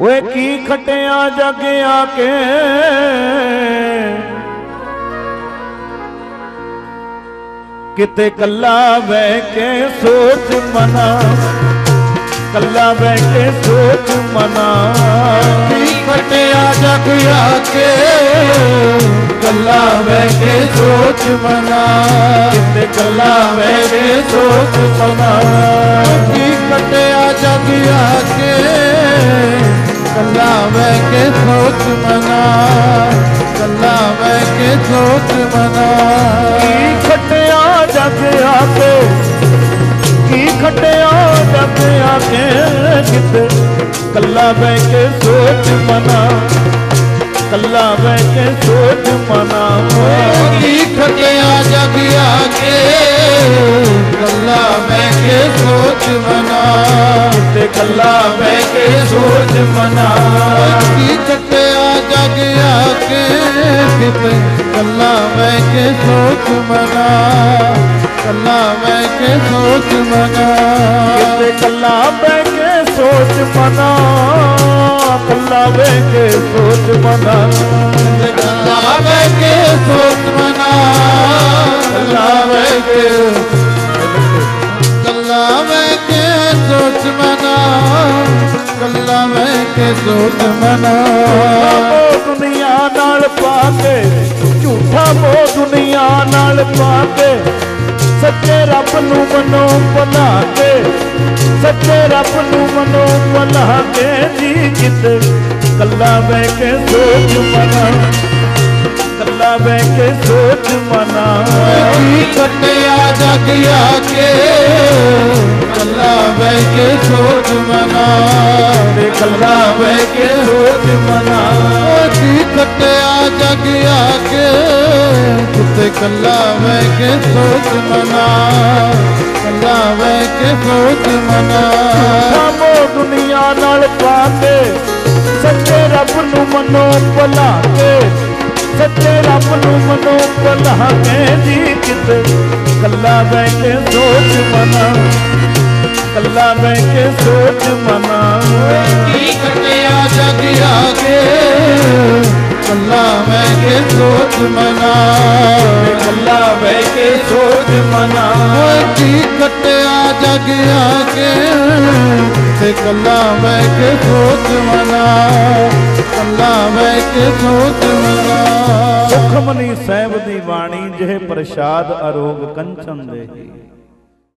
ਓਏ ਕੀ ਖਟਿਆ ਜਗ ਆ ਕੇ ਕਿਤੇ ਕੱਲਾ ਬਹਿ ਕੇ ਸੋਚ ਮਨਾ, ਕੱਲਾ ਬਹਿ ਕੇ ਸੋਚ ਮਨਾ। ਕੀ ਖਟਿਆ ਜਗ ਆ ਕੇ ਕੱਲਾ ਬਹਿ ਕੇ ਸੋਚ ਮਨਾ, ਕਿਤੇ ਕੱਲਾ ਬਹਿ ਕੇ ਸੋਚ ਮਨਾ। ਕੀ ਖਟਿਆ ਜਗ ਆ सलावे के सोच मना सलावे के सोच मना। की खटे आ जग आके की खटे आ जग आके कितने कला बह के सोच मना कला बह के सोच मना। की खटे आ जग आके कला बह के सोच मना। किते कला सोच मना हकीकत आ जग आके कला कल्ला मैं के सोच मना कला मैं के सोच मना कला मैं के सोच मना कल्ला मैं के सोच मना कल्ला मैं के सोच मना कल्ला मैं के कला मैं के सोच मना ਕੱਲਾ ਬਹਿ ਕੇ ਕੱਲਾ ਬਹਿ ਕੇ ਸੋਚ ਮਨਾ ਕੱਲਾ ਬਹਿ ਕੇ ਸੋਚ ਮਨਾ ਮੋਹ ਦੁਨੀਆ ਨਾਲ ਪਾ ਕੇ ਝੂਠਾ ਮੋਹ ਦੁਨੀਆ ਨਾਲ ਪਾ ਕੇ ਸੱਚੇ ਰੱਬ ਨੂੰ ਮਨੋਂ ਭੁਲਾ ਕੇ ਸੱਚੇ ਰੱਬ ਨੂੰ ਮਨੋਂ ਭੁਲਾ ਕੇ ਜੀ ਕਿਤੇ ਕੱਲਾ ਬਹਿ ਕੇ ਸੋਚ ਮਨਾ ਕੱਲਾ ਬਹਿ ਕੇ ਸੋਚ ਮਨਾ ਕੀ ਕੱਟਿਆ ਜਗ ਆ ਕੇ ਕੱਲਾ छोट मना कला बह के होत मना। कटिया जगिया के कुते कला बह के सोच मना। कला बह के सोच मना। मो दुनिया नाल पाके, सच्चे रब नु मनो भला के सच्चे रब नु मनो भला के जी किते कला बह के सोच मना। ਕੱਲਾ ਬਹਿ ਕੇ ਸੋਚ ਮਨਾ ਕੇ ਕੱਟਿਆ ਜਗ ਆ ਕੇ? ਕੱਲਾ ਬਹਿ ਕੇ ਸੋਚ ਮਨਾ ਕੱਲਾ ਬਹਿ ਕੇ ਸੋਚ ਮਨਾ ਕੀ ਕੱਟਿਆ ਜਗ ਆ ਕੇ? ਤੇ ਕੱਲਾ ਬਹਿ ਕੇ ਸੋਚ ਮਨਾ ਕੱਲਾ ਬਹਿ ਕੇ ਸੋਚ ਮਨਾ ਸੁਖਮਨੀ ਸਾਹਿਬ ਦੀ ਬਾਣੀ ਜਿਹੇ ਪ੍ਰਸਾਦ ਅਰੋਗ ਕੰਚਨ ਦੇਹੀ